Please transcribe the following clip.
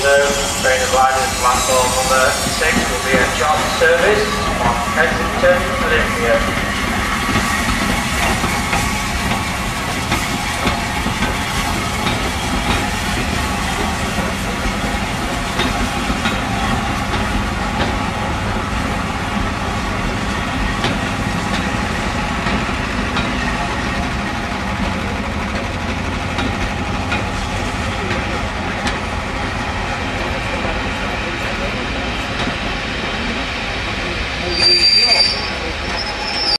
train riders platform number 6 will be a charter service on Kensington, Olympia.